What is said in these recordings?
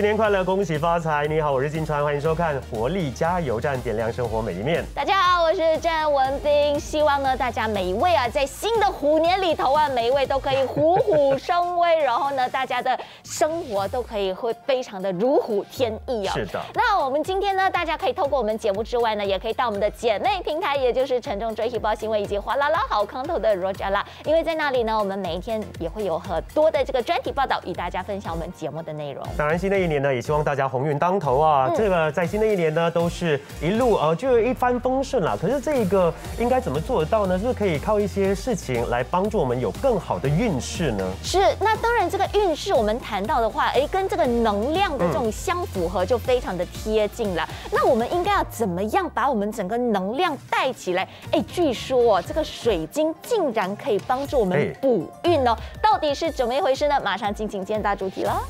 新年快乐，恭喜发财！你好，我是金川，欢迎收看《活力加油站》，点亮生活每一面。大家好，我是郑文斌。希望呢，大家每一位啊，在新的虎年里头啊，每一位都可以虎虎生威，然后呢，大家的生活都可以会非常的如虎添翼哦。是的。那我们今天呢，大家可以透过我们节目之外呢，也可以到我们的姐妹平台，也就是沉重追细胞新闻以及哗啦啦好康头的 Roger 啦，因为在那里呢，我们每一天也会有很多的这个专题报道与大家分享我们节目的内容。当然，新的一年呢，也希望大家鸿运当头啊！这个在新的一年呢，都是一路呃，就一帆风顺了。可是这个应该怎么做得到呢？是不是可以靠一些事情来帮助我们有更好的运势呢？是，那当然这个运势我们谈到的话，哎，跟这个能量的这种相符合，就非常的贴近了。那我们应该要怎么样把我们整个能量带起来？哎，据说这个水晶竟然可以帮助我们补运哦，到底是怎么一回事呢？马上进行今天大主题了。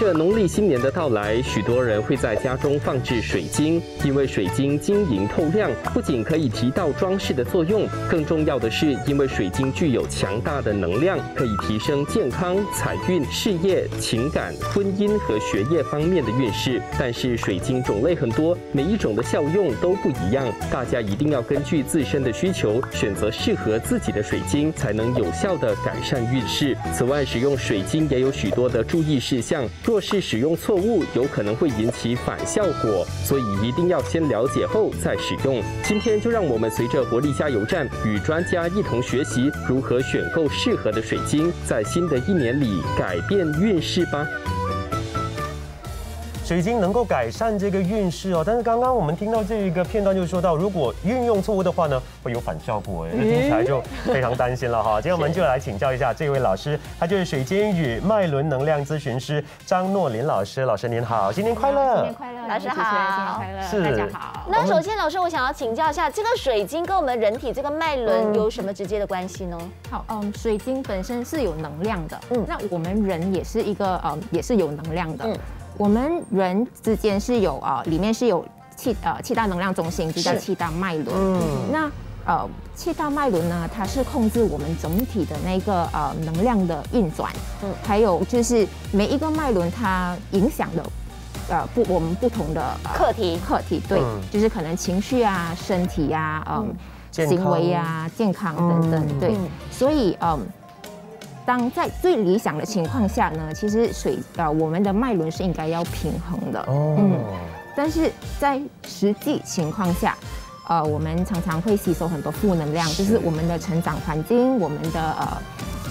着农历新年的到来，许多人会在家中放置水晶，因为水晶晶莹透亮，不仅可以提到装饰的作用，更重要的是，因为水晶具有强大的能量，可以提升健康、财运、事业、情感、婚姻和学业方面的运势。但是水晶种类很多，每一种的效用都不一样，大家一定要根据自身的需求选择适合自己的水晶，才能有效的改善运势。此外，使用水晶也有许多的注意事项。若是使用错误，有可能会引起反效果，所以一定要先了解后再使用。今天就让我们随着活力加油站与专家一同学习如何选购适合的水晶，在新的一年里改变运势吧。水晶能够改善这个运势哦，但是刚刚我们听到这一个片段就说到，如果运用错误的话呢，会有反效果哎，听起来就非常担心了哈。今天我们就来请教一下这位老师，他就是水晶与脉轮能量咨询师张诺林老师。老师您好，新年快乐！新年快乐，老师好，新年快乐，是大家好。那首先，老师，我想要请教一下，这个水晶跟我们人体这个脉轮有什么直接的关系呢？好，嗯，水晶本身是有能量的，嗯，那我们人也是一个，嗯，也是有能量的，嗯。我们人之间是有啊，里面是有气呃气大能量中心，就叫气大脉轮。嗯，那呃气大脉轮呢，它是控制我们整体的那个呃能量的运转。嗯，还有就是每一个脉轮它影响的呃不我们不同的课题。课题对，就是可能情绪啊、身体呀、嗯行为呀、健康等等对，所以嗯。当在最理想的情况下呢，其实水呃，我们的脉轮是应该要平衡的。哦。嗯。但是在实际情况下，呃，我们常常会吸收很多负能量，就是我们的成长环境，我们的呃，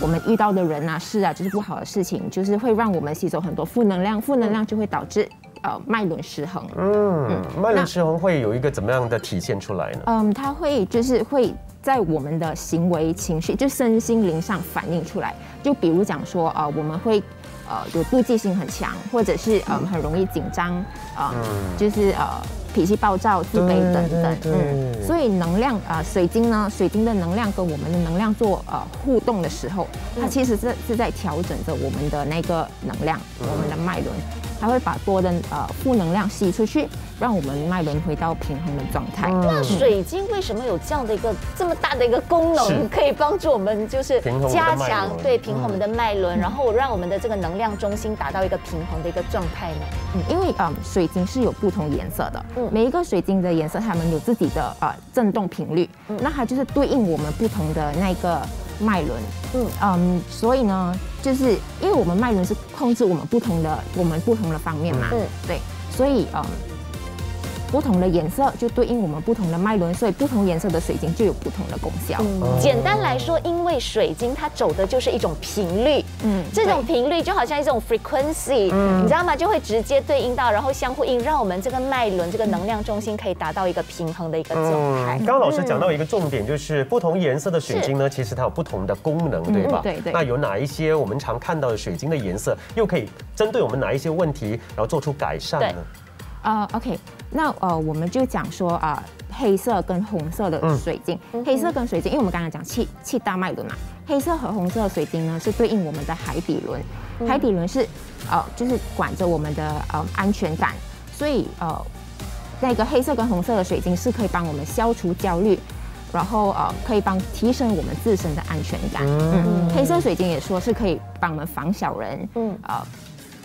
我们遇到的人啊、事啊，就是不好的事情，就是会让我们吸收很多负能量，负能量就会导致呃脉轮失衡。嗯。脉轮失衡会有一个怎么样的体现出来呢？嗯，它会就是会。在我们的行为、情绪，就身心灵上反映出来。就比如讲说，呃，我们会，呃，有妒忌心很强，或者是呃很容易紧张，啊，就是呃脾气暴躁、自卑等等。嗯，所以能量啊，水晶呢，水晶的能量跟我们的能量做呃互动的时候，它其实是是在调整着我们的那个能量，我们的脉轮。它会把多的呃负能量吸出去，让我们脉轮回到平衡的状态。那水晶为什么有这样的一个这么大的一个功能，可以帮助我们就是加强对平衡我们的脉轮，然后让我们的这个能量中心达到一个平衡的一个状态呢？嗯，因为嗯水晶是有不同颜色的，嗯，每一个水晶的颜色它们有自己的呃振动频率，那它就是对应我们不同的那个。脉轮，嗯。嗯，所以呢，就是因为我们脉轮是控制我们不同的我们不同的方面嘛，嗯，对，所以嗯。不同的颜色就对应我们不同的脉轮，所以不同颜色的水晶就有不同的功效。简单来说，因为水晶它走的就是一种频率，嗯，这种频率就好像一种 frequency，嗯你知道吗？就会直接对应到，然后相互应，让我们这个脉轮这个能量中心可以达到一个平衡的一个状态。刚刚老师讲到一个重点，就是不同颜色的水晶呢，其实它有不同的功能，对吧？对对。那有哪一些我们常看到的水晶的颜色，又可以针对我们哪一些问题，然后做出改善呢？呃，OK，那呃，我们就讲说啊，黑色跟红色的水晶，黑色跟水晶，因为我们刚刚讲气气大脉轮嘛，黑色和红色的水晶呢是对应我们的海底轮，海底轮是呃，就是管着我们的呃安全感，所以呃，那个黑色跟红色的水晶是可以帮我们消除焦虑，然后呃可以帮提升我们自身的安全感。嗯，黑色水晶也说是可以帮我们防小人，嗯呃。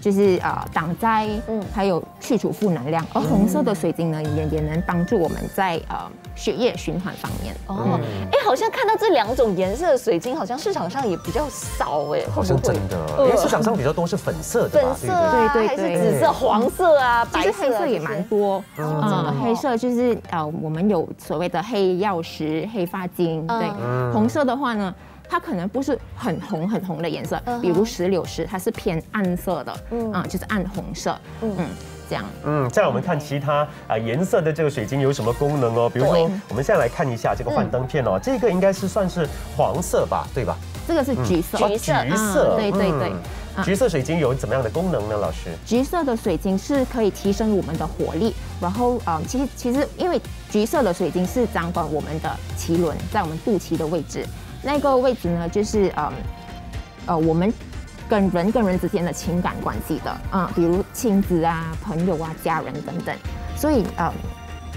就是呃挡灾，嗯，还有去除负能量，而红色的水晶呢，也也能帮助我们在呃血液循环方面。哦，哎，好像看到这两种颜色的水晶，好像市场上也比较少哎，好像真的，因为市场上比较多是粉色的，粉色啊，对对对，还是紫色、黄色啊，其实黑色也蛮多，嗯，黑色就是呃我们有所谓的黑曜石、黑发晶，对，红色的话呢。它可能不是很红很红的颜色，比如石榴石，它是偏暗色的，嗯，啊，就是暗红色，嗯，这样。嗯，再我们看其他啊颜色的这个水晶有什么功能哦？比如说，我们现在来看一下这个幻灯片哦，这个应该是算是黄色吧，对吧？这个是橘色，橘色，橘色，对对对。橘色水晶有怎么样的功能呢？老师，橘色的水晶是可以提升我们的火力，然后啊，其实其实因为橘色的水晶是掌管我们的脐轮，在我们肚脐的位置。那个位置呢，就是呃，呃，我们跟人跟人之间的情感关系的，嗯，比如亲子啊、朋友啊、家人等等，所以呃，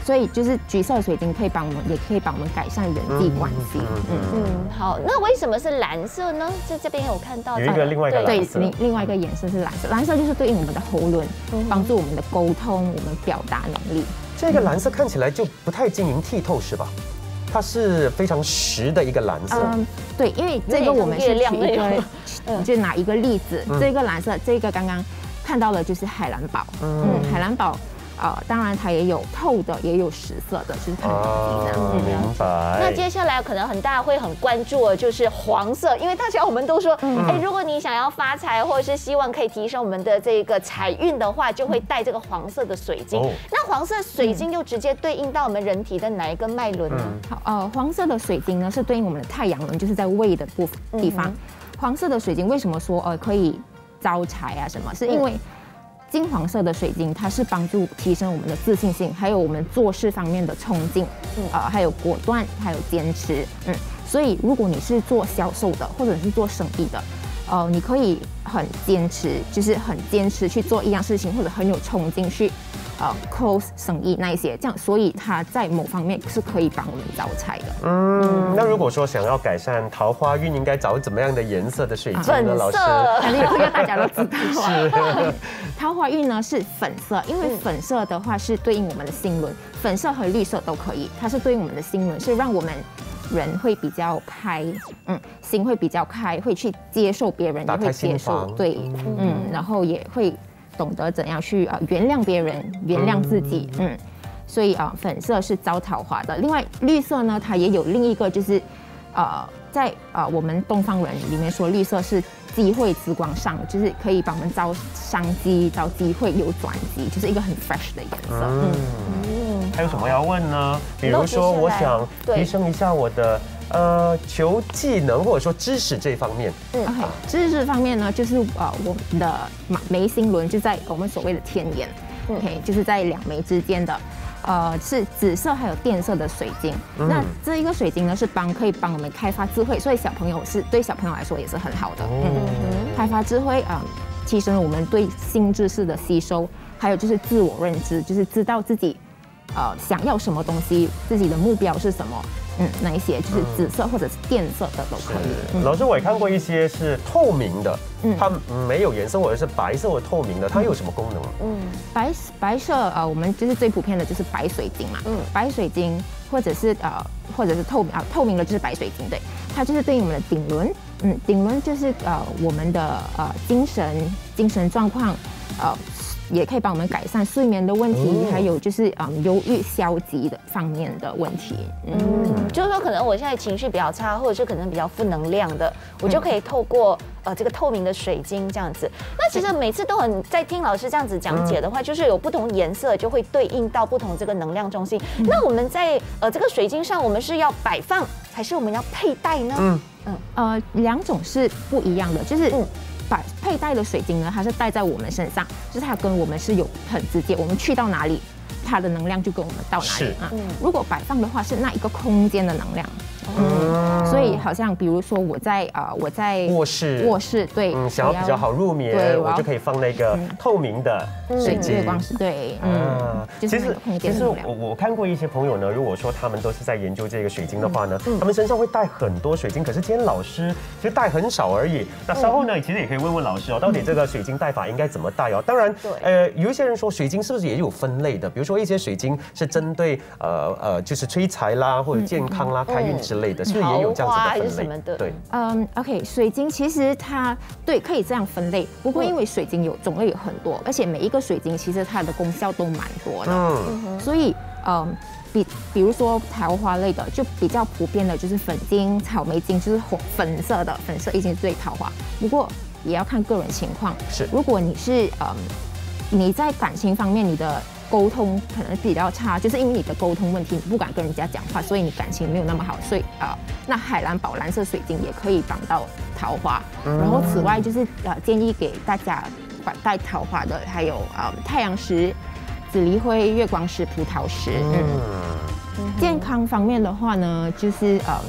所以就是橘色水晶可以帮我们，也可以帮我们改善人际关系。嗯嗯，好，那为什么是蓝色呢？在这边有看到有一个另外一个对另另外一个颜色是蓝色，蓝色就是对应我们的喉咙，帮助我们的沟通，我们表达能力。这个蓝色看起来就不太晶莹剔透，是吧？它是非常实的一个蓝色，嗯，对，因为这个我们是取一个，就拿一个例子，这个蓝色，这个刚刚看到的就是海蓝宝，嗯，海蓝宝。啊，当然它也有透的，也有实色的，就是看等级的。明白。那接下来可能很大家会很关注的就是黄色，因为大家我们都说，哎，如果你想要发财，或者是希望可以提升我们的这个财运的话，就会带这个黄色的水晶。那黄色水晶又直接对应到我们人体的哪一个脉轮呢？好，呃，黄色的水晶呢是对应我们的太阳轮，就是在胃的部分地方。黄色的水晶为什么说呃可以招财啊？什么？是因为。金黄色的水晶，它是帮助提升我们的自信心，还有我们做事方面的冲劲，嗯，啊，还有果断，还有坚持，嗯，所以如果你是做销售的，或者是做生意的，呃，你可以很坚持，就是很坚持去做一样事情，或者很有冲劲去。呃，close 生意那一些，这样，所以它在某方面是可以帮我们招财的。嗯，那如果说想要改善桃花运，应该找怎么样的颜色的水晶呢？老师，肯定这个大家都知道。是，桃花运呢是粉色，因为粉色的话是对应我们的心轮，粉色和绿色都可以，它是对应我们的心轮，是让我们人会比较开，嗯，心会比较开，会去接受别人，也会接受，对，嗯，然后也会。懂得怎样去啊原谅别人，原谅自己，嗯，所以啊粉色是招桃花的。另外绿色呢，它也有另一个就是，呃，在啊我们东方人里面说绿色是机会之光上，就是可以帮我们招商机、招机会、有转机，就是一个很 fresh 的颜色。嗯嗯，还有什么要问呢？比如说我想提升一下我的。呃，求技能或者说知识这方面，嗯，OK，知识方面呢，就是呃，我们的眉心轮就在我们所谓的天眼，OK，就是在两眉之间的，呃，是紫色还有电色的水晶。那这一个水晶呢，是帮可以帮我们开发智慧，所以小朋友是对小朋友来说也是很好的，嗯，开发智慧啊，提升我们对新知识的吸收，还有就是自我认知，就是知道自己呃想要什么东西，自己的目标是什么。嗯，那一些就是紫色或者是靛色的都可以。老师，我也看过一些是透明的，嗯，它没有颜色或者是白色或透明的，它有什么功能？嗯，白白色呃，我们就是最普遍的就是白水晶嘛，嗯，白水晶或者是呃或者是透明啊透明的就是白水晶，对，它就是对应我们的顶轮，嗯，顶轮就是呃我们的呃精神精神状况，呃。也可以帮我们改善睡眠的问题，还有就是嗯忧郁、消极的方面的问题。嗯，就是说可能我现在情绪比较差，或者是可能比较负能量的，我就可以透过呃这个透明的水晶这样子。那其实每次都很在听老师这样子讲解的话，就是有不同颜色就会对应到不同这个能量中心。那我们在呃这个水晶上，我们是要摆放还是我们要佩戴呢？嗯嗯呃两种是不一样的，就是嗯。把佩戴的水晶呢，它是戴在我们身上，就是它跟我们是有很直接，我们去到哪里，它的能量就跟我们到哪里啊。如果摆放的话，是那一个空间的能量，嗯，所以好像比如说我在啊、我在卧室。卧室对，嗯，想要比较好入眠，对我就可以放那个透明的水晶。月光石对，嗯。其实间很亮。我我看过一些朋友呢，如果说他们都是在研究这个水晶的话呢，嗯。他们身上会带很多水晶，可是今天老师其实带很少而已。那稍后呢，其实也可以问问老师哦，到底这个水晶戴法应该怎么戴哦？当然，对。呃，有一些人说水晶是不是也有分类的？比如说一些水晶是针对呃呃就是催财啦或者健康啦、开运之类的，是不是也有这样桃花还子的分类是什么的。对，嗯，OK，水晶其实它对可以这样分类，不过因为水晶有种类有很多，而且每一个水晶其实它的功效都蛮多的，嗯，所以嗯，比比如说桃花类的，就比较普遍的就是粉晶、草莓晶，就是红粉色的，粉色已经是最桃花，不过也要看个人情况。是。如果你是嗯你在感情方面你的沟通可能比较差，就是因为你的沟通问题，你不敢跟人家讲话，所以你感情没有那么好。所以啊、呃那海蓝宝蓝色水晶也可以绑到桃花。然后此外就是呃建议给大家管带桃花的，还有呃太阳石、紫锂灰、月光石、葡萄石。嗯，嗯，健康方面的话呢，就是呃。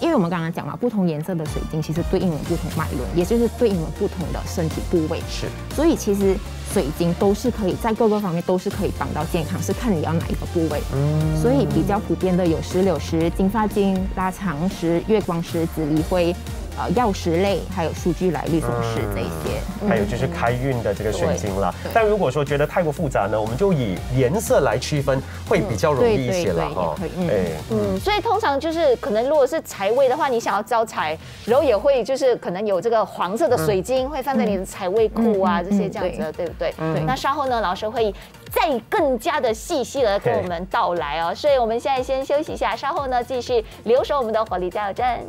因为我们刚刚讲嘛，不同颜色的水晶其实对应了不同脉轮，也就是对应了不同的身体部位。是。所以其实水晶都是可以在各个方面都是可以帮到健康，是看你要哪一个部位。嗯所以比较普遍的有石榴石、金发晶、拉长石、月光石、紫锂灰、呃药石类，还有数据来绿松石这一些。还有就是开运的这个水晶啦。但如果说觉得太过复杂呢，我们就以颜色来区分，会比较容易一些了哈也可以嗯。哎，嗯，所以通常就是可能如果是财位的话，你想要招财，然后也会就是可能有这个黄色的水晶会放在你的财位库啊，嗯这些这样子的，对不对？那稍后呢，老师会再更加的细细的跟我们道来哦。所以我们现在先休息一下，稍后呢继续留守我们的火力加油站。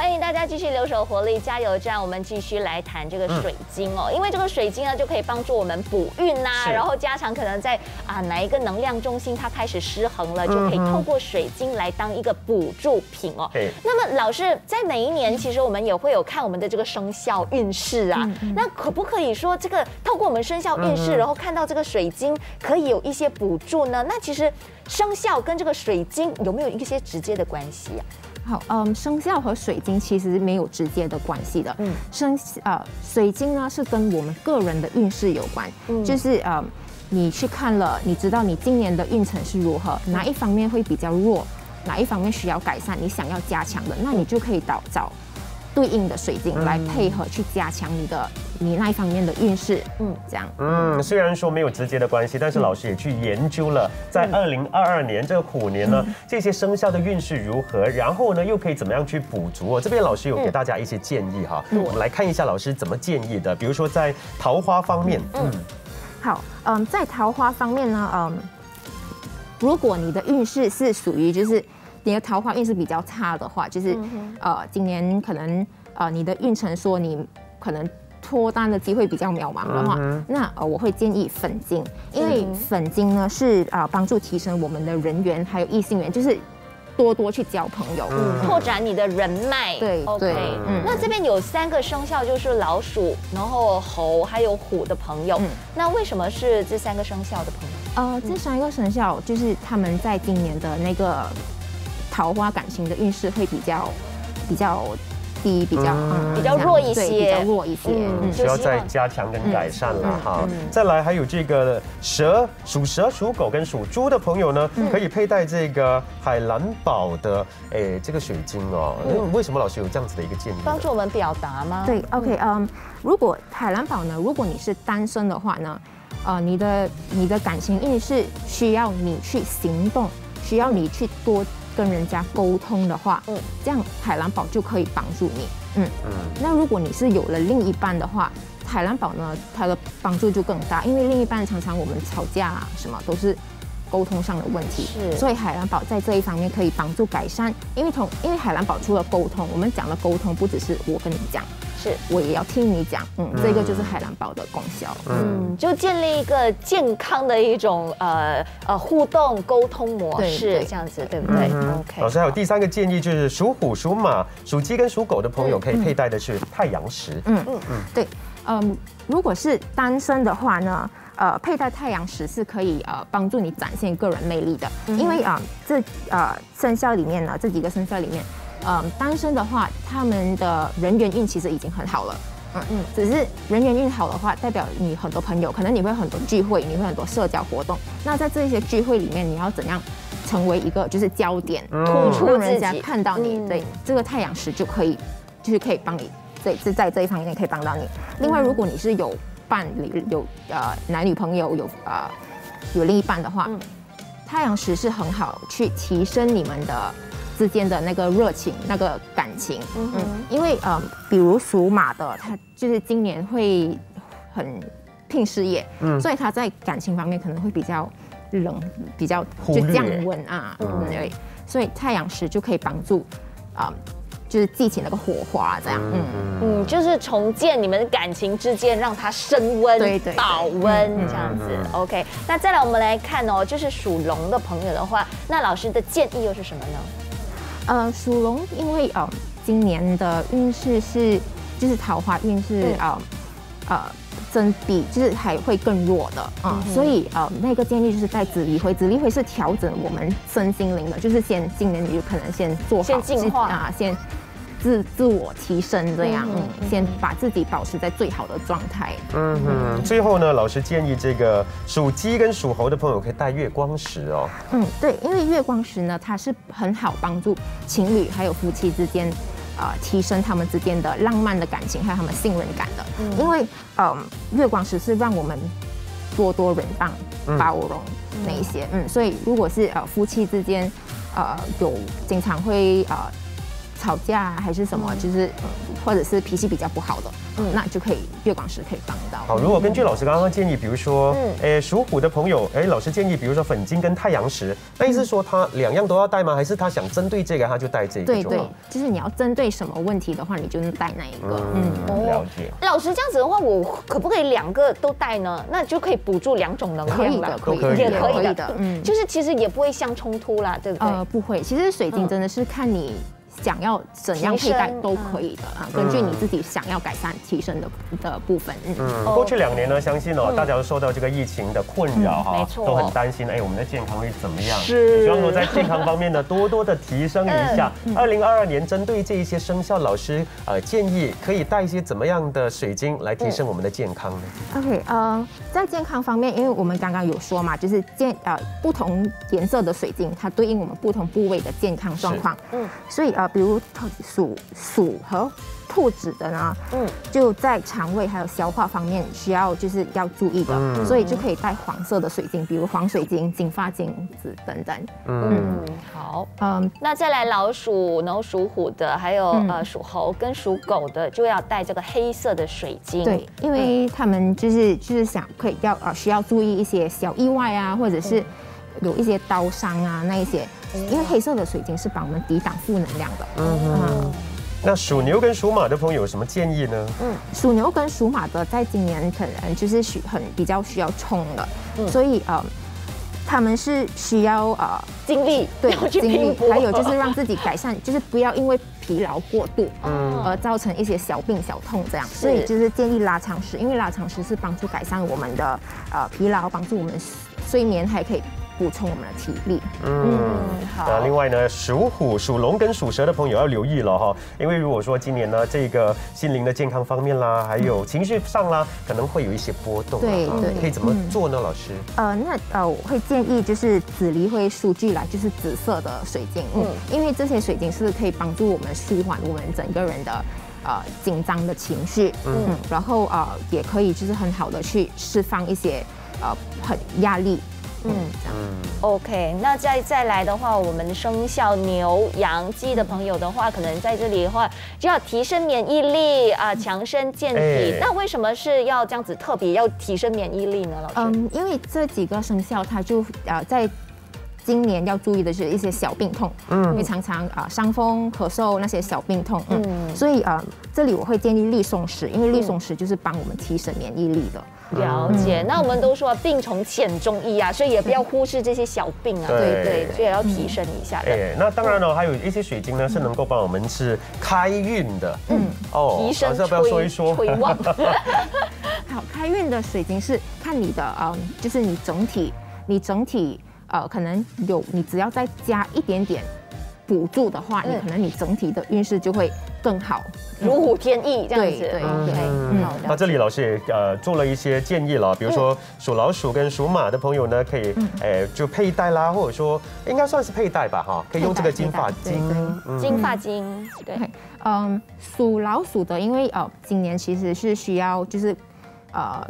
欢迎大家继续留守活力加油站，我们继续来谈这个水晶哦，因为这个水晶呢就可以帮助我们补运呐，是然后加强可能在啊哪一个能量中心它开始失衡了，就可以透过水晶来当一个补助品哦。那么老师在每一年其实我们也会有看我们的这个生肖运势啊，那可不可以说这个透过我们生肖运势，然后看到这个水晶可以有一些补助呢？那其实生肖跟这个水晶有没有一些直接的关系啊？好，嗯，生肖和水晶其实没有直接的关系的。嗯嗯，生呃水晶呢是跟我们个人的运势有关，嗯就是呃你去看了，你知道你今年的运程是如何，哪一方面会比较弱，哪一方面需要改善，你想要加强的，那你就可以找找对应的水晶来配合去加强你的你那一方面的运势。嗯嗯，这样。嗯，虽然说没有直接的关系，但是老师也去研究了，在二零二二年这个虎年呢，这些生肖的运势如何，然后呢又可以怎么样去补足哦。这边老师有给大家一些建议哈，我们来看一下老师怎么建议的，比如说在桃花方面，嗯，好，嗯，在桃花方面呢，嗯，如果你的运势是属于就是你的桃花运势比较差的话，就是、呃，今年可能呃你的运程说你可能脱单的机会比较渺茫的话，那呃我会建议粉晶，因为粉晶呢是啊、呃帮助提升我们的人缘还有异性缘，就是多多去交朋友。嗯拓展你的人脉。对，OK。嗯那这边有三个生肖，就是老鼠，然后猴，还有虎的朋友。嗯那为什么是这三个生肖的朋友？呃，这三个生肖就是他们在今年的那个桃花感情的运势会比较比较低，比较嗯比较弱一些比较弱一些。嗯嗯需要再加强跟改善了嗯哈。再来还有这个蛇、属蛇、属狗跟属猪的朋友呢，可以佩戴这个海蓝宝的诶这个水晶哦。那为什么老师有这样子的一个建议呢？帮助我们表达吗？对，OK，嗯，如果海蓝宝呢，如果你是单身的话呢，呃，你的你的感情运势需要你去行动，需要你去多跟人家沟通的话，嗯。嗯，这样海蓝宝就可以帮助你，嗯。嗯，那如果你是有了另一半的话，海蓝宝呢，它的帮助就更大，因为另一半常常我们吵架啊，什么都是沟通上的问题，是。所以海蓝宝在这一方面可以帮助改善。因为同因为海蓝宝除了沟通，我们讲的沟通不只是我跟你讲，是。我也要听你讲，嗯，这个就是海蓝宝的功效。嗯，就建立一个健康的一种呃呃互动沟通模式，对这样子对不对？OK。老师还有第三个建议，就是属虎、属马、属鸡跟属狗的朋友可以佩戴的是太阳石。嗯嗯嗯，对，嗯，如果是单身的话呢，呃，佩戴太阳石是可以呃帮助你展现个人魅力的，因为啊、这呃生肖里面呢，这几个生肖里面，呃，单身的话，他们的人缘运其实已经很好了。嗯嗯，只是人缘运好的话，代表你很多朋友，可能你会很多聚会，你会很多社交活动。那在这些聚会里面，你要怎样成为一个就是焦点，突出人家看到你？嗯对，这个太阳石就可以，就是可以帮你在在在这一方面可以帮到你。另外，如果你是有伴侣、有呃男女朋友、有呃有另一半的话，嗯太阳石是很好去提升你们的之间的那个热情、那个感情。嗯嗯因为呃，比如属马的，他就是今年会很拼事业，嗯所以他在感情方面可能会比较冷，比较就降温啊，嗯，对，所以太阳石就可以帮助啊、就是激起那个火花，这样，嗯。嗯，就是重建你们感情之间，让它升温、对对对保温这样子。OK，那再来我们来看哦，就是属龙的朋友的话，那老师的建议又是什么呢？呃，属龙因为呃今年的运势是就是桃花运是嗯呃呃增比就是还会更弱的啊、所以呃那个建议就是在紫离灰，紫离灰是调整我们身心灵的，就是先今年你就可能先做好先净化自啊，先自自我提升这样，嗯嗯，先把自己保持在最好的状态。嗯哼，最后呢，老师建议这个属鸡跟属猴的朋友可以带月光石哦。嗯，对，因为月光石呢，它是很好帮助情侣还有夫妻之间，呃，提升他们之间的浪漫的感情，还有他们信任感的。嗯因为，嗯、月光石是让我们多多忍让、包容那一些。嗯，所以如果是呃夫妻之间，呃，有经常会呃吵架啊还是什么，就是、嗯或者是脾气比较不好的，嗯，那就可以月光石可以帮到。好，如果根据老师刚刚建议，比如说，嗯诶，属虎的朋友，诶，老师建议，比如说粉晶跟太阳石，那意思说他两样都要带吗？还是他想针对这个，他就带这个对对就是你要针对什么问题的话，你就带那一个。嗯嗯，了解。老师这样子的话，我可不可以两个都带呢？那就可以补助两种能量了可以的，可以也可以的可以的，嗯，就是其实也不会相冲突啦，对不对？呃，不会，其实水晶真的是看你想要怎样佩戴都可以的啊，根据你自己想要改善提升的的部分，嗯。嗯，过去两年呢，相信哦，大家都受到这个疫情的困扰哈嗯没，错都很担心，哎，我们的健康会怎么样？是希望说在健康方面呢，多多的提升一下。二零二二年针对这一些生肖，老师呃建议可以带一些怎么样的水晶来提升我们的健康呢？OK，呃，在健康方面，因为我们刚刚有说嘛，就是健呃不同颜色的水晶，它对应我们不同部位的健康状况。嗯嗯，所以呃，比如属鼠和兔子的呢，嗯。嗯，就在肠胃还有消化方面需要就是要注意的，嗯。所以就可以带黄色的水晶，比如黄水晶、金发晶子等等。嗯，好。嗯，那再来老鼠，然后属虎的，还有、嗯。呃属猴跟属狗的，就要带这个黑色的水晶。对，因为他们就是就是想可以要呃需要注意一些小意外啊，或者是有一些刀伤啊那一些，因为黑色的水晶是帮我们抵挡负能量的。嗯，那属牛跟属马的朋友有什么建议呢？嗯属牛跟属马的在今年可能就是需很比较需要冲的，嗯所以呃。他们是需要呃精力对精力，还有就是让自己改善，就是不要因为疲劳过度，嗯而造成一些小病小痛这样。所以就是建议拉长时，因为拉长时是帮助改善我们的呃疲劳，帮助我们睡眠，还可以补充我们的体力。嗯，好那。另外呢，属虎、属龙跟属蛇的朋友要留意了哈，因为如果说今年呢，这个心灵的健康方面啦，还有情绪上啦，可能会有一些波动对对可以怎么做呢？老师？呃，那呃，我会建议就是紫离灰数据来，就是紫色的水晶，嗯，因为这些水晶是可以帮助我们舒缓我们整个人的呃紧张的情绪，嗯，然后呃也可以就是很好的去释放一些呃很压力，嗯，这样。OK，那再再来的话，我们生肖牛、羊、鸡的朋友的话，可能在这里的话就要提升免疫力啊，强身健体。哎那为什么是要这样子特别要提升免疫力呢？老师？嗯，因为这几个生肖它就呃在。今年要注意的是一些小病痛，嗯，因为常常啊伤风、咳嗽那些小病痛，嗯，所以啊这里我会建议立松石，因为立松石就是帮我们提升免疫力的。了解，那我们都说病从浅中医啊，所以也不要忽视这些小病啊，对对，所以也要提升一下的。哎，那当然了，还有一些水晶呢是能够帮我们是开运的，嗯，哦，提升要不要说一说？回望。好，开运的水晶是看你的，啊，就是你整体，你整体，呃，可能有你只要再加一点点。辅助的话，你可能你整体的运势就会更好，如虎添翼这样子。对对对。嗯，那这里老师也呃做了一些建议了，比如说属老鼠跟属马的朋友呢，可以诶就佩戴啦，或者说应该算是佩戴吧哈，可以用这个金发金。金发金，对，嗯，属老鼠的，因为呃今年其实是需要就是呃。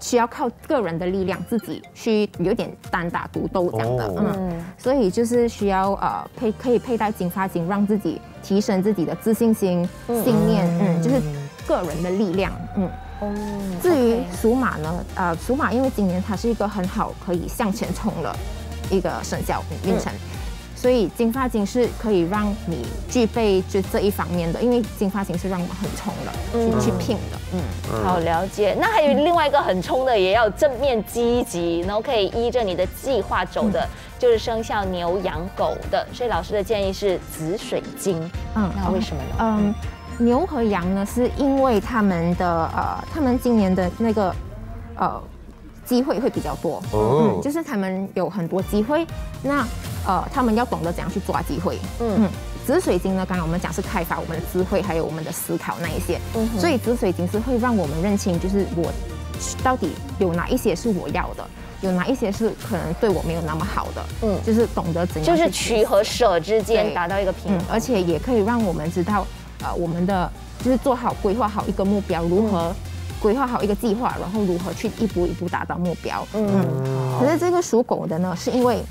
需要靠个人的力量，自己去有点单打独斗这样的，嗯，所以就是需要呃佩可以佩戴金发晶，让自己提升自己的自信心、信念，嗯，就是个人的力量，嗯。至于属马呢，呃，属马因为今年它是一个很好可以向前冲的一个生肖运程。所以金发晶是可以让你具备就这一方面的，因为金发晶是让我们很冲的，去去拼的。嗯，好了解。那还有另外一个很冲的，也要正面积极，然后可以依着你的计划走的，就是生肖牛羊狗的。所以老师的建议是紫水晶。嗯，那为什么呢？嗯，牛和羊呢，是因为他们的呃，他们今年的那个呃。机会会比较多，嗯，就是他们有很多机会，那呃，他们要懂得怎样去抓机会，嗯，嗯紫水晶呢，刚刚我们讲是开发我们的智慧，还有我们的思考那一些，嗯，所以紫水晶是会让我们认清，就是我到底有哪一些是我要的，有哪一些是可能对我没有那么好的，嗯，就是懂得怎样，就是取和舍之间达到一个平衡，而且也可以让我们知道，呃，我们的就是做好规划好一个目标，如何。规划好一个计划，然后如何去一步一步达到目标。嗯，可是这个属狗的呢，是因为，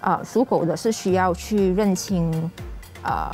呃，属狗的是需要去认清，呃，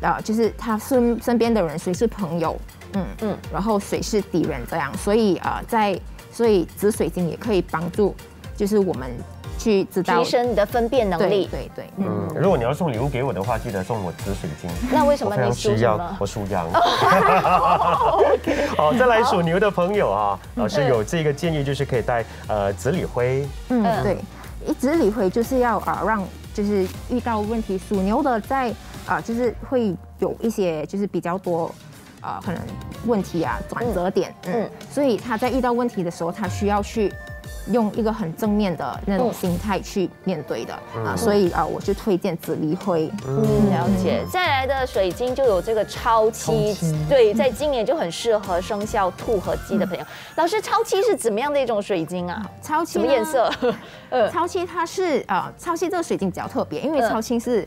呃，就是他身身边的人谁是朋友，嗯嗯，然后谁是敌人这样，所以啊，在所以紫水晶也可以帮助，就是我们。去知道提升你的分辨能力，对对，嗯，如果你要送礼物给我的话，记得送我紫水晶。那为什么你属羊？我属羊。好，再来属牛的朋友啊，老师有这个建议，就是可以带呃紫锂灰。嗯，对，一紫锂灰就是要啊让就是遇到问题，属牛的在啊就是会有一些就是比较多啊可能问题啊转折点，嗯，所以他在遇到问题的时候，他需要去。用一个很正面的那种心态去面对的啊，所以啊，我就推荐紫锂灰。嗯，了解。再来的水晶就有这个超七，对，在今年就很适合生肖兔和鸡的朋友。老师，超七是怎么样的一种水晶啊？超七什么颜色？呃，超七它是啊，超七这个水晶比较特别，因为超七是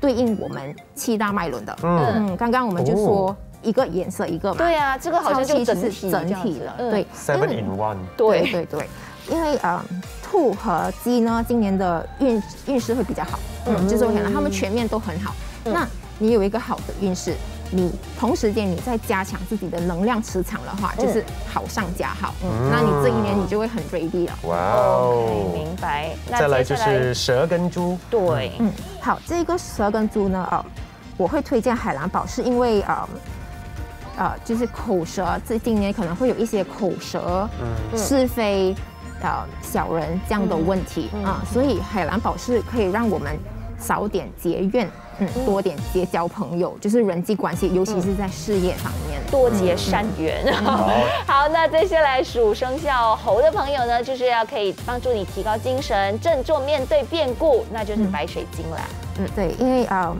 对应我们七大脉轮的。嗯，刚刚我们就说一个颜色一个嘛。对啊，这个好像就整体整体的。对，seven in one。对对对。因为呃，兔和鸡呢，今年的运运势会比较好，嗯，就是我讲他们全面都很好。那你有一个好的运势，你同时间你再加强自己的能量磁场的话，就是好上加好。嗯，那你这一年你就会很 ready 了。哇哦，明白。再来就是蛇跟猪。对，嗯，好，这个蛇跟猪呢，哦，我会推荐海蓝宝，是因为呃。呃，就是口舌，这今年可能会有一些口舌嗯是非。呃，小人这样的问题啊，所以海蓝宝是可以让我们少点结怨，嗯，多点结交朋友，就是人际关系，尤其是在事业方面，多结善缘。好，那接下来属生肖猴的朋友呢，就是要可以帮助你提高精神，振作面对变故，那就是白水晶啦。嗯，对，因为呃，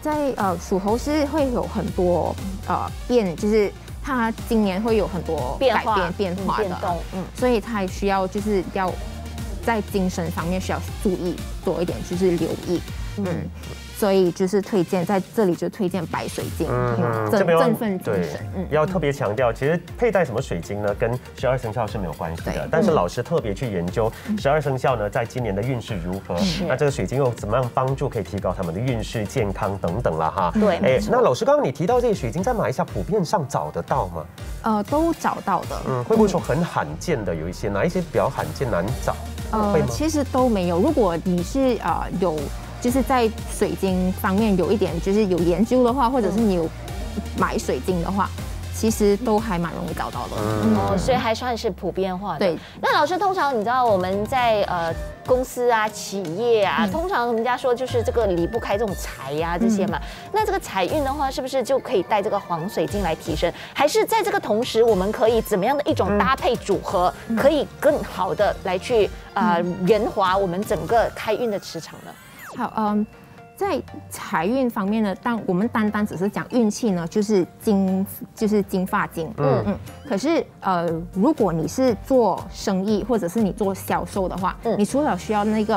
在呃属猴是会有很多呃变，就是。他今年会有很多改变变化的，嗯，所以他需要就是要在精神方面需要注意多一点，就是留意，嗯，所以就是推荐在这里就推荐白水晶，嗯，振边要振奋精对神，要特别强调，其实佩戴什么水晶呢，跟十二生肖是没有关系的对。但是老师特别去研究十二生肖呢，在今年的运势如何，是那这个水晶又怎么样帮助可以提高他们的运势、健康等等了哈。对没错那老师刚刚你提到这些水晶在马来西亚普遍上找得到吗？呃，都找到的，嗯，会不会说很罕见的有一些，哪一些比较罕见难找？呃其实都没有。如果你是呃有就是在水晶方面有一点就是有研究的话，或者是你有买水晶的话，其实都还蛮容易找到的。嗯，哦，所以还算是普遍化的。对，那老师通常你知道我们在呃公司啊、企业啊，通常人家说就是这个离不开这种财呀、这些嘛。那这个财运的话，是不是就可以带这个黄水晶来提升？还是在这个同时，我们可以怎么样的一种搭配组合，可以更好的来去呃圆滑我们整个开运的磁场呢？好，嗯。在财运方面呢，当我们单单只是讲运气呢，就是金，就是金发金。嗯。嗯。可是呃，如果你是做生意或者是你做销售的话，嗯。你除了需要那个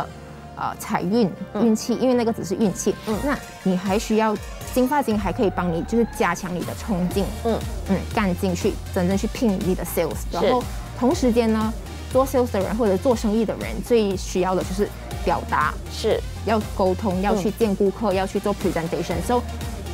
呃财运运气，因为那个只是运气，嗯。那你还需要金发金还可以帮你就是加强你的冲劲，嗯。嗯，干劲去真正去拼你的 sales，然后同时间呢，做 sales 的人或者做生意的人最需要的就是表达，是要沟通，要去见顾客，要去做 presentation。So，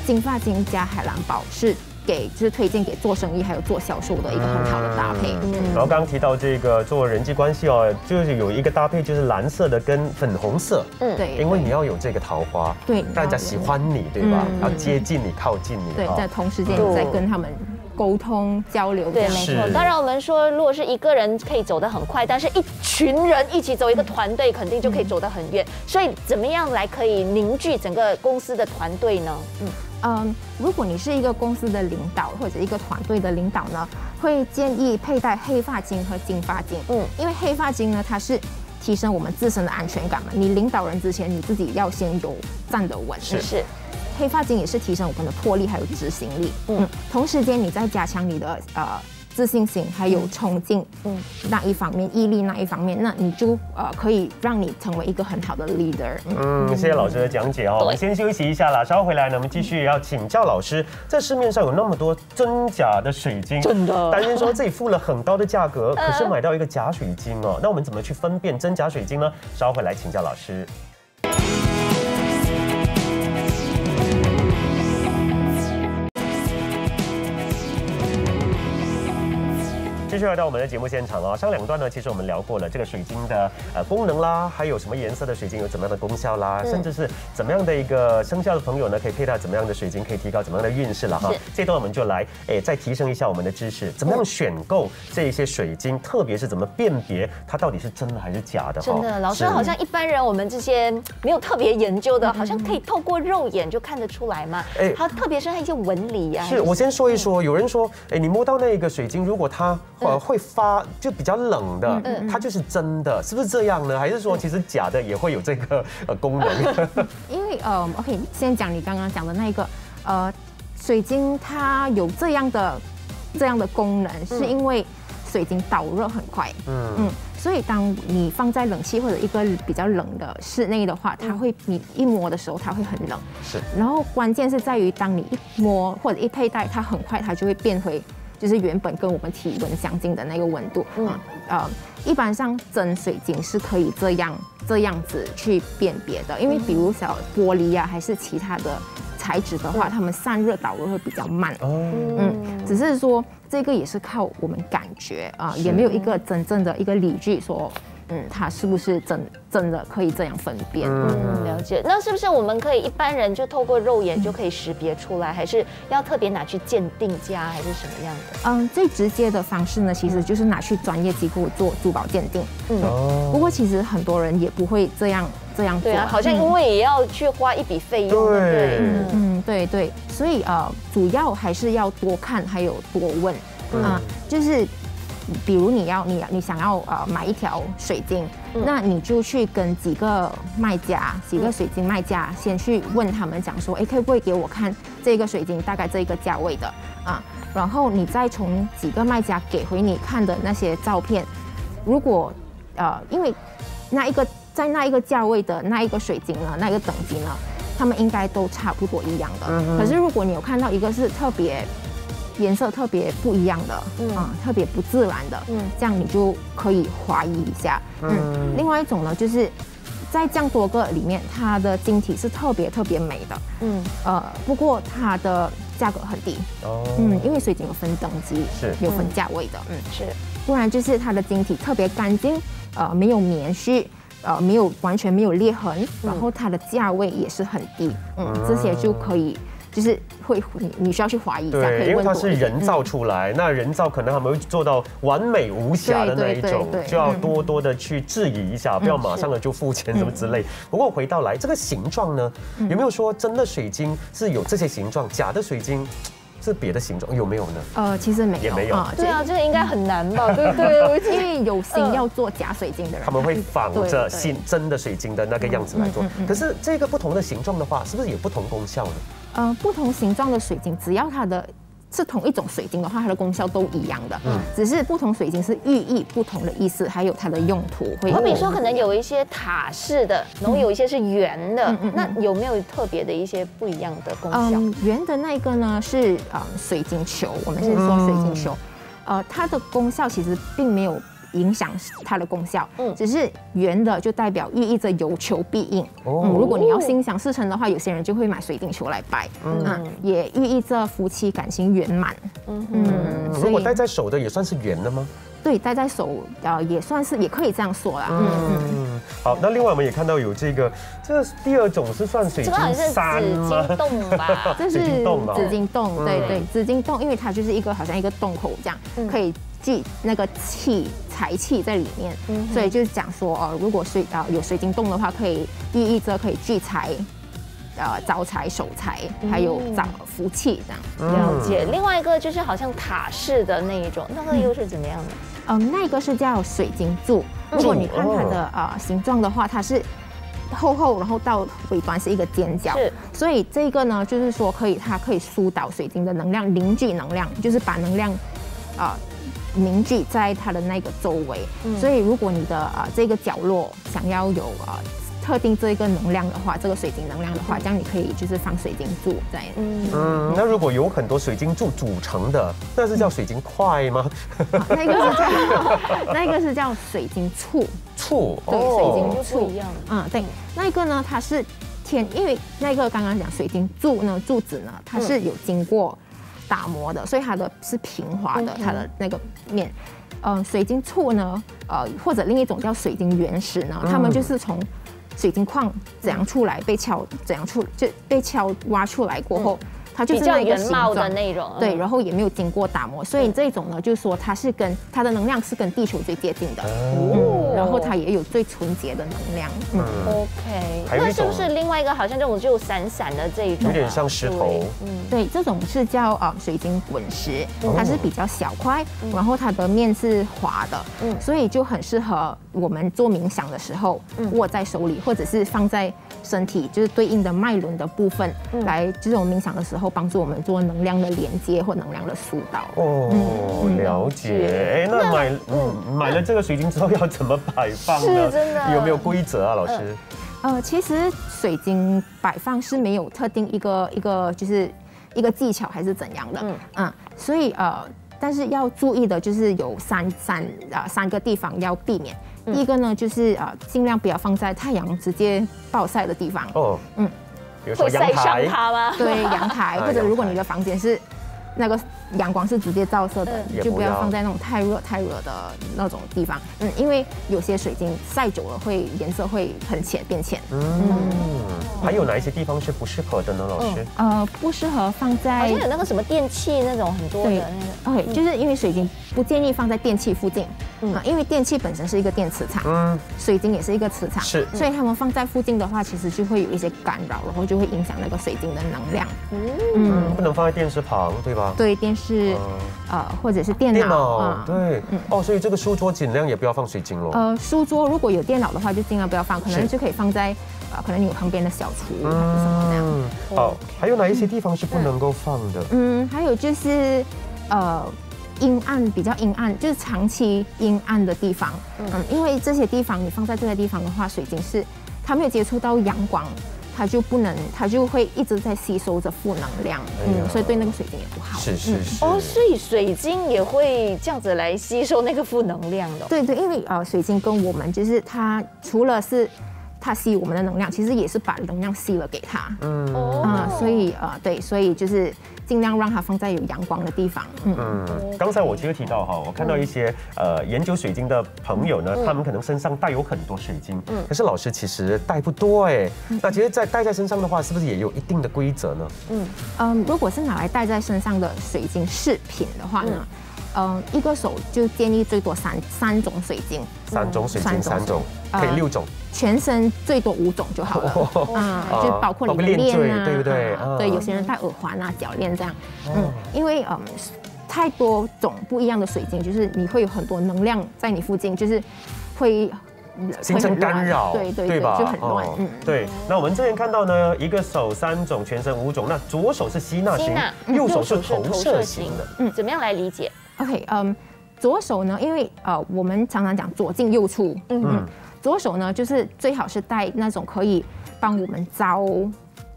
金发金加海蓝宝是给就是推荐给做生意还有做销售的一个很好的搭配。嗯然后刚刚提到这个做人际关系哦，就是有一个搭配，就是蓝色的跟粉红色，嗯。对，因为你要有这个桃花，对让人家喜欢你，对吧？嗯。要接近你，靠近你，对，在同时间在跟他们沟通交流。对，没错。当然，我们说，如果是一个人可以走得很快，但是一群人一起走，一个团队肯定就可以走得很远。所以，怎么样来可以凝聚整个公司的团队呢？嗯，嗯，如果你是一个公司的领导或者一个团队的领导呢，会建议佩戴黑发巾和金发巾。嗯嗯，因为黑发巾呢，它是提升我们自身的安全感嘛。你领导人之前，你自己要先有站得稳。是是黑发精也是提升我们的魄力还有执行力。嗯嗯，同时间你在加强你的呃自信心还有冲劲，嗯嗯，那一方面毅力那一方面，那你就呃可以让你成为一个很好的 leader。嗯嗯，谢谢老师的讲解哦。我们先休息一下啦，稍后回来呢，我们继续要请教老师。在市面上有那么多真假的水晶，真的担心说自己付了很高的价格，嗯可是买到一个假水晶哦。那我们怎么去分辨真假水晶呢？稍后回来请教老师。继续来到我们的节目现场哦。上两段呢，其实我们聊过了这个水晶的呃功能啦，还有什么颜色的水晶有怎么样的功效啦，嗯甚至是怎么样的一个生肖的朋友呢，可以佩戴怎么样的水晶，可以提高怎么样的运势了哈是。这段我们就来诶再提升一下我们的知识，怎么样选购这一些水晶，特别是怎么辨别它到底是真的还是假的哈。真的，老师好像一般人我们这些没有特别研究的，好像可以透过肉眼就看得出来嘛。哎它特别是它一些纹理啊。是我先说一说，有人说，哎，你摸到那个水晶，如果它呃会发就比较冷的，它就是真的，是不是这样呢？还是说其实假的也会有这个 呃功能？因为呃，OK，先讲你刚刚讲的那个呃，水晶它有这样的这样的功能，是因为水晶导热很快，嗯嗯，所以当你放在冷气或者一个比较冷的室内的话，它会你一摸的时候它会很冷，是然后关键是在于当你一摸或者一佩戴，它很快它就会变回。就是原本跟我们体温相近的那个温度，嗯，呃，一般上真水晶是可以这样这样子去辨别的，因为比如小玻璃啊，还是其他的材质的话，它们散热导热会比较慢，哦，嗯，只是说这个也是靠我们感觉啊，也没有一个真正的一个理据说，嗯，它是不是真真的可以这样分辨？嗯，了解。那是不是我们可以一般人就透过肉眼就可以识别出来，还是要特别拿去鉴定家，还是什么样的？嗯，最直接的方式呢，其实就是拿去专业机构做珠宝鉴定。嗯，不哦，过其实很多人也不会这样这样做。对啊，好像因为也要去花一笔费用，对不对？嗯嗯，对对，所以呃，主要还是要多看，还有多问啊、就是。比如你要你你想要呃买一条水晶，那你就去跟几个卖家、几个水晶卖家先去问他们讲说，哎，可不可以给我看这个水晶大概这个价位的啊？然后你再从几个卖家给回你看的那些照片，如果呃因为那一个在那一个价位的那一个水晶呢，那一个等级呢，他们应该都差不多一样的。可是如果你有看到一个是特别颜色特别不一样的，嗯。啊，特别不自然的，嗯，这样你就可以怀疑一下。嗯，另外一种呢，就是在这样多个里面，它的晶体是特别特别美的，嗯。呃，不过它的价格很低。哦，嗯，因为水晶有分等级，是。有分价位的，嗯。是，不然就是它的晶体特别干净，呃，没有棉絮，呃，没有完全没有裂痕，然后它的价位也是很低，嗯，这些就可以。就是会你你需要去怀疑对，因为它是人造出来，那人造可能还没有做到完美无瑕的那一种，就要多多的去质疑一下，不要马上的就付钱什么之类。不过回到来这个形状呢，有没有说真的水晶是有这些形状，假的水晶是别的形状，有没有呢？呃，其实没有，也没有。对啊，这个应该很难吧？对对，因为有心要做假水晶的人，他们会仿着新真的水晶的那个样子来做。可是这个不同的形状的话，是不是有不同功效呢？呃，不同形状的水晶，只要它的是同一种水晶的话，它的功效都一样的。嗯，只是不同水晶是寓意不同的意思，还有它的用途会。好比说，可能有一些塔式的，然后有一些是圆的，那有没有特别的一些不一样的功效？圆的那个呢是呃水晶球，我们是说水晶球，呃，它的功效其实并没有。影响它的功效，嗯，只是圆的就代表寓意着有求必应。哦，如果你要心想事成的话，有些人就会买水晶球来拜，嗯，也寓意着夫妻感情圆满。嗯嗯，如果戴在手的也算是圆的吗？对，戴在手呃也算是，也可以这样说啦。嗯嗯，好，那另外我们也看到有这个，这第二种是算水晶山吗？紫晶洞吧，这是 紫晶洞，对对，紫晶洞，因为它就是一个好像一个洞口这样，可以。聚那个气财气在里面，所以就是讲说哦，如果水啊有水晶洞的话，可以寓意着可以聚财，呃招财守财，还有找福气这样。了解。另外一个就是好像塔式的那一种，那个又是怎么样的？嗯，那个是叫水晶柱。如果你看它的呃形状的话，它是厚厚，然后到尾端是一个尖角。是。所以这个呢，就是说可以它可以疏导水晶的能量，凝聚能量，就是把能量啊。凝聚在它的那个周围，所以如果你的啊这个角落想要有啊特定这一个能量的话，这个水晶能量的话，这样你可以就是放水晶柱在。嗯，那如果有很多水晶柱组成的，那是叫水晶块吗？那个是叫 那个是叫水晶簇簇，对，水晶簇一样。嗯，对，那个呢，它是天，因为那个刚刚讲水晶柱呢，柱子呢，它是有经过。打磨的，所以它的是平滑的，它的那个面，嗯，水晶簇呢，呃，或者另一种叫水晶原石呢，它们就是从水晶矿怎样出来，被敲怎样出，就被敲挖出来过后。它就是那个形状的那种，对，然后也没有经过打磨，所以这种呢，就是说它是跟它的能量是跟地球最接近的，哦，然后它也有最纯洁的能量。嗯，OK，那是不是另外一个好像这种就闪闪的这一种，有点像石头？嗯，对，这种是叫啊水晶滚石，它是比较小块，然后它的面是滑的，嗯，所以就很适合我们做冥想的时候握在手里，或者是放在身体就是对应的脉轮的部分来这种冥想的时候。后帮助我们做能量的连接或能量的疏导。哦，了解。哎，那买嗯买了这个水晶之后要怎么摆放呢？真的有没有规则啊，老师？呃，其实水晶摆放是没有特定一个一个就是一个技巧还是怎样的。嗯嗯，所以呃，但是要注意的就是有三三啊三个地方要避免。第一个呢，就是呃尽量不要放在太阳直接暴晒的地方。哦，嗯。会晒伤它吗？对，阳台或者如果你的房间是那个阳光是直接照射的，就不要放在那种太热太热的那种地方。嗯，因为有些水晶晒久了会颜色会很浅变浅。嗯，还有哪一些地方是不适合的呢，老师？呃，不适合放在好像有那个什么电器那种很多的那个。OK，就是因为水晶不建议放在电器附近。嗯，因为电器本身是一个电磁场，嗯，水晶也是一个磁场，是，所以他们放在附近的话，其实就会有一些干扰，然后就会影响那个水晶的能量。嗯，不能放在电视旁，对吧？对，电视，呃，或者是电脑，对，嗯，哦，所以这个书桌尽量也不要放水晶喽。呃，书桌如果有电脑的话，就尽量不要放，可能就可以放在，呃，可能你旁边的小厨什么那样。好，还有哪一些地方是不能够放的？嗯，还有就是，呃。阴暗比较阴暗，就是长期阴暗的地方。嗯，因为这些地方你放在这些地方的话，水晶是它没有接触到阳光，它就不能，它就会一直在吸收着负能量，哎嗯，所以对那个水晶也不好。是是是。哦，所以水晶也会这样子来吸收那个负能量的哦。对对，因为呃，水晶跟我们就是它除了是它吸我们的能量，其实也是把能量吸了给它。嗯哦啊、所以呃，对，所以就是尽量让它放在有阳光的地方。嗯。嗯，刚才我其实提到哈，我看到一些呃研究水晶的朋友呢，他们可能身上带有很多水晶，嗯，可是老师其实带不多哎，那其实，在带在身上的话，是不是也有一定的规则呢？嗯嗯，如果是拿来带在身上的水晶饰品的话呢，嗯、一个手就建议最多三三种水晶，三种水晶，三种可以六种，全身最多五种就好了。啊、就包括你的包括链链啊，对不对对，有些人戴耳环啊、脚链这样。嗯，因为嗯。太多种不一样的水晶，就是你会有很多能量在你附近，就是会呃形成干扰，对对对，吧？就很乱。哦嗯，对。那我们之前看到呢，一个手三种，全身五种，那左手是吸纳型，右手是投射型的。嗯，怎么样来理解？OK，嗯，左手呢，因为呃，我们常常讲左进右出，嗯嗯，左手呢，就是最好是带那种可以帮我们招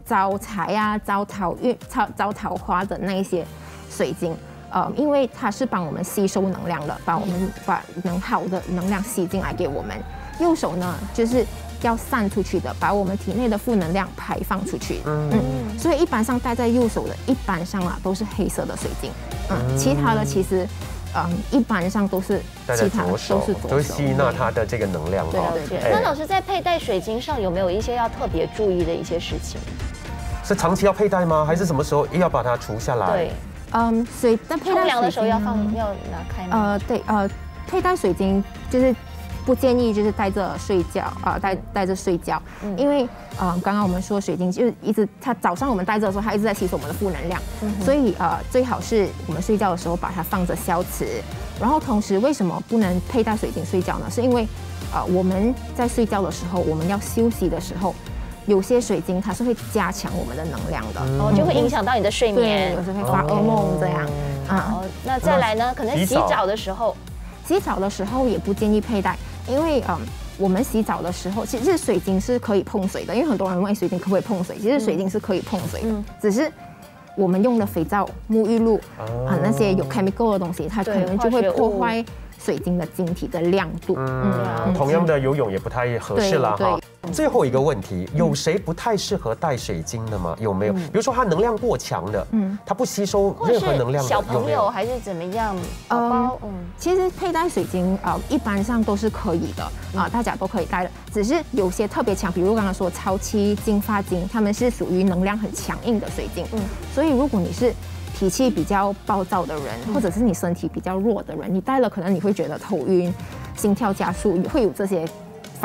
招财啊、招桃运、招招桃花的那一些水晶。呃，因为它是帮我们吸收能量的，把我们把能好的能量吸进来给我们。右手呢，就是要散出去的，把我们体内的负能量排放出去。嗯所以一般上戴在右手的，一般上啊都是黑色的水晶。嗯，其他的其实，嗯，一般上都是戴在其他的左手都是，左手，都会吸纳它的这个能量哈。对对对哎那老师在佩戴水晶上有没有一些要特别注意的一些事情？是长期要佩戴吗？还是什么时候要把它除下来？对，嗯，水那佩戴冲凉的时候水晶要放要拿开吗？呃，对，呃，佩戴水晶就是不建议就是戴着睡觉啊，戴戴着睡觉，因为呃，刚刚我们说水晶就是一直它早上我们戴着的时候，它一直在吸收我们的负能量，所以呃，最好是我们睡觉的时候把它放着消磁。然后同时，为什么不能佩戴水晶睡觉呢？是因为呃，我们在睡觉的时候，我们要休息的时候。有些水晶它是会加强我们的能量的，哦，就会影响到你的睡对，眠有。时候会发噩梦这样啊。哦，那再来呢？可能洗澡的时候，洗澡的时候也不建议佩戴，因为嗯，我们洗澡的时候，其实水晶是可以碰水的，因为很多人问水晶可不可以碰水，其实水晶是可以碰水的，只是。我们用的肥皂、沐浴露啊，那些有 chemical 的东西，它可能就会破坏水晶的晶体的亮度。嗯，同样的游泳也不太合适了对哈。最后一个问题，有谁不太适合戴水晶的吗？有没有？比如说它能量过强的，嗯，它不吸收任何能量的，小朋有有？友还是怎么样？宝宝，嗯，其实佩戴水晶啊、呃一般上都是可以的啊、大家都可以戴的。只是有些特别强，比如刚刚说超七金发晶，它们是属于能量很强硬的水晶。嗯，所以如果你是脾气比较暴躁的人，或者是你身体比较弱的人，你戴了可能你会觉得头晕、心跳加速，会有这些。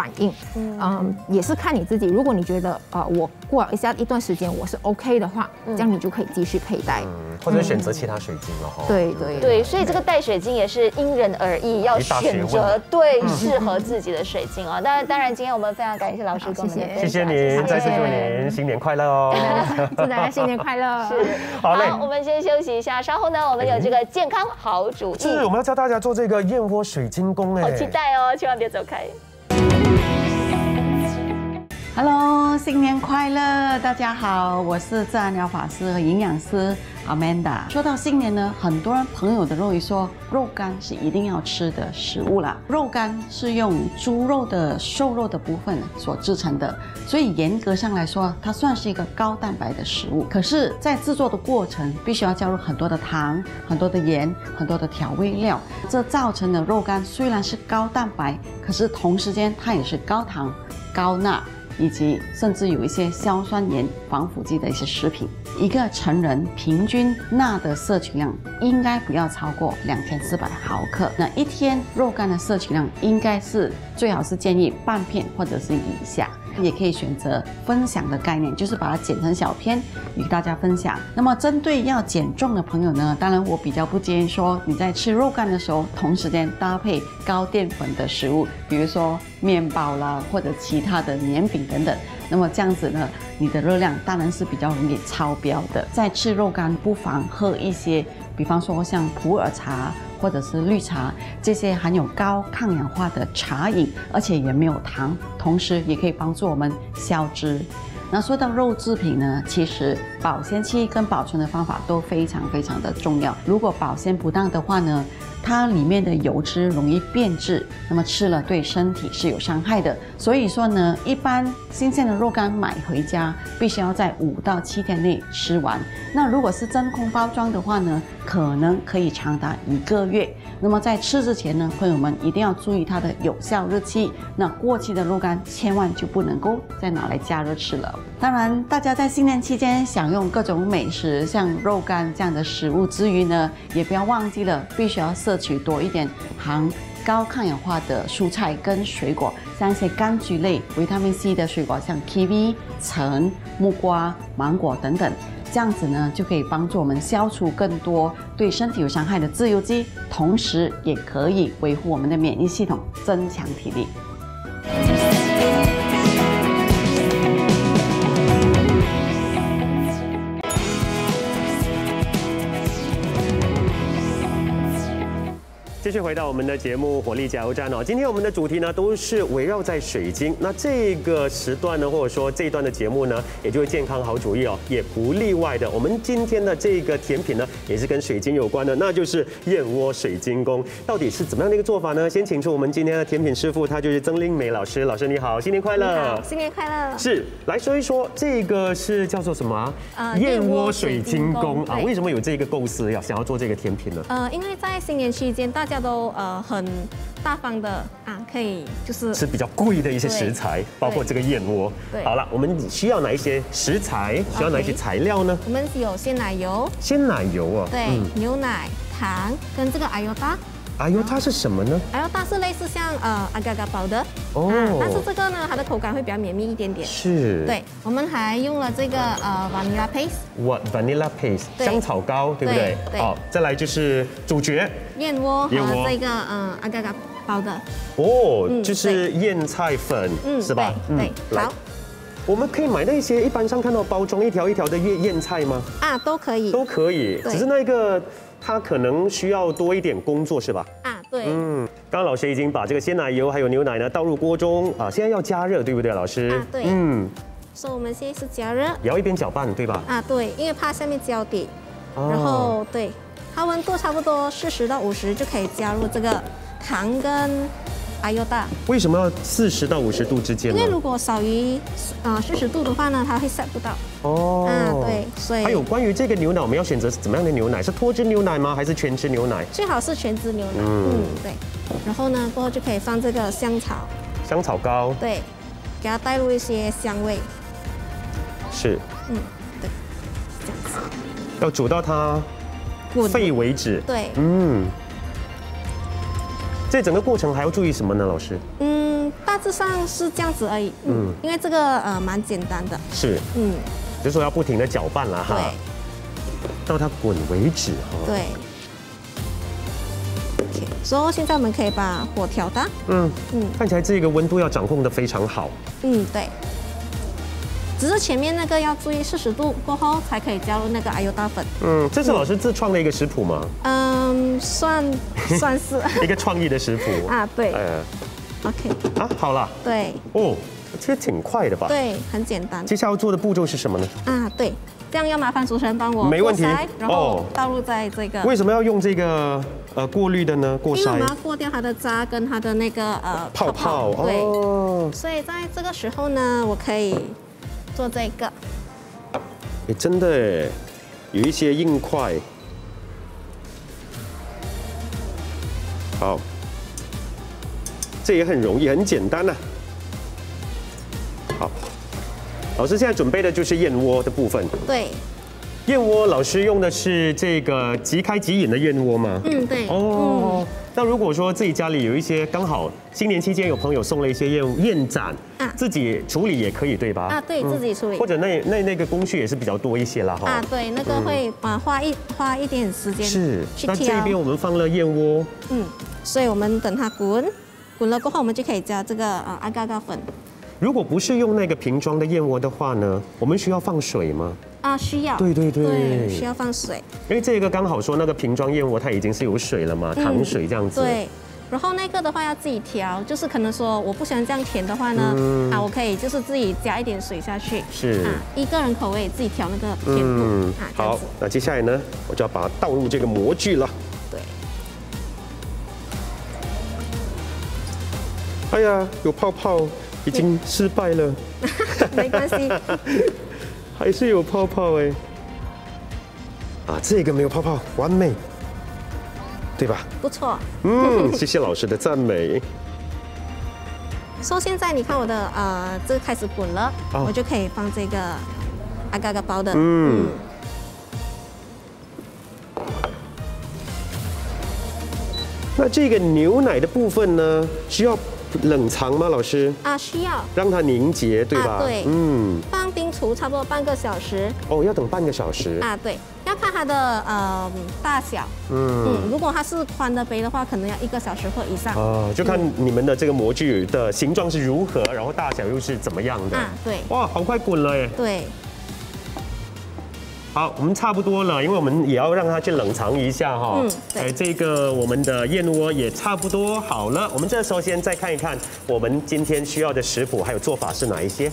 反应，嗯，也是看你自己。如果你觉得呃，我过一下一段时间我是 OK 的话，这样你就可以继续佩戴。嗯，或者选择其他水晶了哈。对对对，所以这个戴水晶也是因人而异，要选择对适合自己的水晶哦。当然，当然，今天我们非常感谢老师跟我们的好分享，谢谢您，再次祝您新年快乐哦。祝大家新年快乐！是好嘞我们先休息一下，稍后呢，我们有这个健康好主意，是，我们要教大家做这个燕窝水晶宫哎，好期待哦，千万别走开。Hello，新年快乐！大家好，我是自然疗法师和营养师 Amanda。说到新年呢，很多人朋友的肉会说，肉干是一定要吃的食物啦。肉干是用猪肉的瘦肉的部分所制成的，所以严格上来说，它算是一个高蛋白的食物。可是，在制作的过程，必须要加入很多的糖、很多的盐、很多的调味料，这造成的肉干虽然是高蛋白，可是同时间它也是高糖、高钠。以及甚至有一些硝酸盐、防腐剂的一些食品。一个成人平均钠的摄取量应该不要超过两千四百毫克。那一天肉干的摄取量应该是最好是建议半片或者是以下。也可以选择分享的概念，就是把它剪成小片与大家分享。那么针对要减重的朋友呢，当然我比较不建议说你在吃肉干的时候，同时间搭配高淀粉的食物，比如说面包啦或者其他的年饼等等。那么这样子呢，你的热量当然是比较容易超标的。在吃肉干，不妨喝一些，比方说像普洱茶。或者是绿茶这些含有高抗氧化的茶饮，而且也没有糖，同时也可以帮助我们消脂。那说到肉制品呢，其实保鲜期跟保存的方法都非常非常的重要。如果保鲜不当的话呢，它里面的油脂容易变质，那么吃了对身体是有伤害的。所以说呢，一般新鲜的肉干买回家，必须要在五到七天内吃完。那如果是真空包装的话呢，可能可以长达一个月。那么在吃之前呢，朋友们一定要注意它的有效日期。那过期的肉干千万就不能够再拿来加热吃了。当然，大家在新年期间享用各种美食，像肉干这样的食物之余呢，也不要忘记了，必须要摄取多一点含高抗氧化的蔬菜跟水果，像一些柑橘类、维他命 C 的水果，像 kiwi、橙、木瓜、芒果等等。这样子呢，就可以帮助我们消除更多对身体有伤害的自由基，同时也可以维护我们的免疫系统，增强体力。继续回到我们的节目《火力加油站》哦，今天我们的主题呢都是围绕在水晶。那这个时段呢，或者说这一段的节目呢，也就是健康好主意哦，也不例外的。我们今天的这个甜品呢，也是跟水晶有关的，那就是燕窝水晶宫。到底是怎么样的一个做法呢？先请出我们今天的甜品师傅，他就是曾令美老师。老师你好，新年快乐！新年快乐！是来说一说这个是叫做什么啊？呃燕窝水晶宫啊？为什么有这个构思要想要做这个甜品呢？呃，因为在新年期间，大家都呃很大方的啊，可以就是吃比较贵的一些食材，包括这个燕窝。对好了，我们需要哪一些食材？需要哪一些材料呢？我们有鲜奶油，鲜奶油啊。对，牛奶、糖跟这个阿尤达。哎呦，它是什么呢？哎呦，它是类似像呃阿嘎嘎包的哦啊，但是这个呢，它的口感会比较绵密一点点。是。对，我们还用了这个呃 vanilla paste。What vanilla paste 香草膏，对不对？对对好，再来就是主角燕窝和这个嗯阿嘎嘎包的，哦，嗯就是燕菜粉，嗯，是吧？对好，我们可以买那些一般上看到包装一条一条的燕燕菜吗？啊，都可以都可以，只是那个它可能需要多一点工作，是吧？啊，对，嗯，刚刚老师已经把这个鲜奶油还有牛奶呢倒入锅中啊，现在要加热，对不对，老师？啊对嗯，所以我们现在是加热也要一边搅拌，对吧？啊，对，因为怕下面焦底。哦然后对，它温度差不多四十到五十就可以加入这个糖跟艾优大，为什么要四十到五十度之间？因为如果少于呃四十度的话呢，它会晒不到。哦啊，对，所以还有关于这个牛奶，我们要选择怎么样的牛奶？是脱脂牛奶吗？还是全脂牛奶？最好是全脂牛奶。嗯嗯，对。然后呢，过后就可以放这个香草，香草膏对，给它带入一些香味。是嗯，对，这样子。要煮到它滚沸为止。对，嗯，这整个过程还要注意什么呢？老师嗯，大致上是这样子而已。嗯嗯，因为这个呃蛮简单的。是，嗯，就是说要不停的搅拌了哈，对到它滚为止哈。对。OK，所以现在我们可以把火调大。嗯嗯看起来这个温度要掌控的非常好。嗯，对。只是前面那个要注意四十度过后才可以加入那个艾油大粉。嗯，这是老师自创的一个食谱吗？嗯，算算是一个创意的食谱。啊，对呃，OK，啊，好了对哦，其实挺快的吧？。对，很简单接下来要做的步骤是什么呢？啊，对。这样要麻烦主持人帮我没问题然哦后倒入在这个。为什么要用这个呃过滤的呢？过筛因为我们要过掉它的渣跟它的那个呃泡泡对。哦，所以在这个时候呢，我可以做这个。哎，真的哎，有一些硬块。好，这也很容易，很简单呐、好，老师现在准备的就是燕窝的部分。对，燕窝老师用的是这个即开即饮的燕窝吗？嗯，对，哦，那如果说自己家里有一些刚好新年期间有朋友送了一些燕燕盏，啊自己处理也可以对吧？啊，对自己处理或。者那那那个工序也是比较多一些啦哈。啊，对，那个会啊花一花一点时间是，那这挑边我们放了燕窝，嗯，所以我们等它滚，滚了过后，我们就可以加这个啊阿嘎嘎粉如果不是用那个瓶装的燕窝的话呢，我们需要放水吗？啊，需要。对对对。需要放水，因为这个刚好说那个瓶装燕窝它已经是有水了嘛，糖水这样子。嗯对，然后那个的话要自己调，就是可能说我不喜欢这样甜的话呢，嗯。啊，我可以就是自己加一点水下去，是。啊，一个人口味自己调那个甜度，啊，好，，那接下来呢，我就要把它倒入这个模具了。对，哎呀，有泡泡，已经失败了，没关系，还是有泡泡哎。啊，这个没有泡泡，完美，对吧？不错。嗯，谢谢老师的赞美。说现在你看我的呃，这个开始滚了，哦我就可以放这个阿嘎嘎包的，嗯那这个牛奶的部分呢，需要冷藏吗？老师，啊，需要让它凝结，对吧？啊对嗯，放冰橱差不多半个小时哦，要等半个小时。啊，对，要看它的呃大小，嗯。嗯，如果它是宽的杯的话，可能要一个小时或以上。哦，就看你们的这个模具的形状是如何，然后大小又是怎么样的。啊，对哇，好快滚了耶！对，好，我们差不多了，因为我们也要让它去冷藏一下哈。哎，这个我们的燕窝也差不多好了。我们这时候先再看一看我们今天需要的食谱还有做法是哪一些。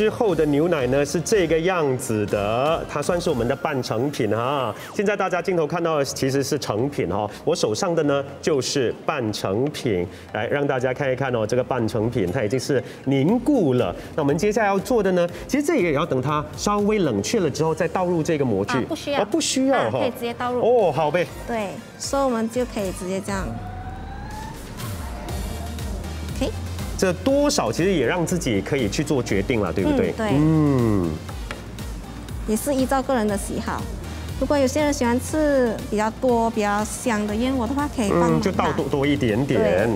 之后的牛奶呢是这个样子的，它算是我们的半成品哈。现在大家镜头看到的其实是成品哈，我手上的呢就是半成品，来让大家看一看哦，这个半成品它已经是凝固了。那我们接下来要做的呢，其实这个也要等它稍微冷却了之后再倒入这个模具，啊不需要哦，不需要哈，啊可以直接倒入哦，好呗。对，所以我们就可以直接这样。这多少其实也让自己可以去做决定了，对不对？嗯对嗯。也是依照个人的喜好。如果有些人喜欢吃比较多、比较香的燕窝的话，可以放嗯，就倒多多一点对点。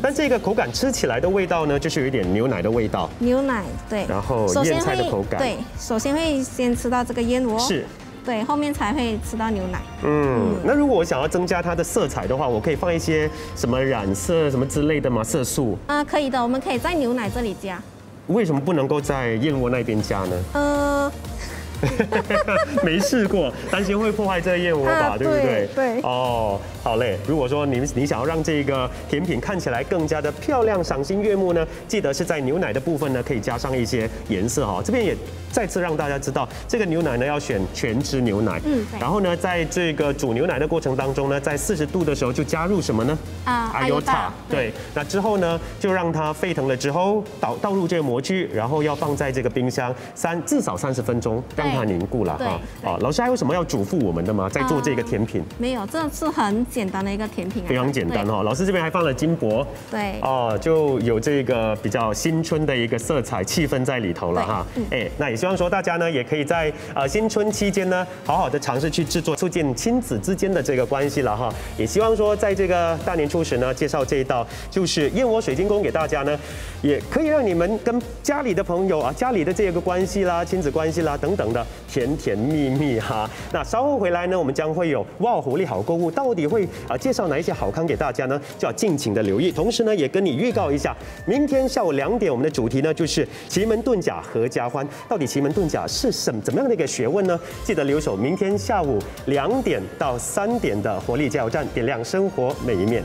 但这个口感吃起来的味道呢，就是有一点牛奶的味道。牛奶对，然后燕菜的口感对，首先会先吃到这个燕窝，是，对，后面才会吃到牛奶。嗯，那如果我想要增加它的色彩的话，我可以放一些什么染色什么之类的吗？色素？啊、可以的，我们可以在牛奶这里加。为什么不能够在燕窝那边加呢？呃，没试过，担心会破坏这个燕窝吧，啊对不对对？哦，好嘞。如果说你你想要让这个甜品看起来更加的漂亮、赏心悦目呢，记得是在牛奶的部分呢，可以加上一些颜色哈。这边也再次让大家知道，这个牛奶呢要选全脂牛奶。嗯对然后呢，在这个煮牛奶的过程当中呢，在四十度的时候就加入什么呢？啊阿尤塔。对，那之后呢，就让它沸腾了之后倒倒入这个模具，然后要放在这个冰箱三至少三十分钟，让它凝固了哈。对啊，老师还有什么要嘱咐我们的吗？在做这个甜品？没有，这是很简单的一个甜品啊，非常简单哈，老师这边还放了金箔，对。哦，就有这个比较新春的一个色彩气氛在里头了哈。哎，那也希望说大家呢，也可以在呃新春期间呢，好好的尝试去制作，促进亲子之间的这个关系了哈。也希望说在这个大年初十呢，介绍这一道就是燕窝水晶宫给大家呢，也可以让你们跟家里的朋友啊、家里的这个关系啦、亲子关系啦等等的甜甜蜜蜜哈。那稍后回来呢，我们将会有哇活力好购物，到底会啊介绍哪一些好康给大家呢？就要尽情的留意。同时呢，也跟你预告一下，明天下午两点我们的主题呢就是奇门遁甲合家欢。到底奇门遁甲是什怎么样的一个学问呢？记得留守明天下午两点到三点的活力加油站，点亮生活每一面。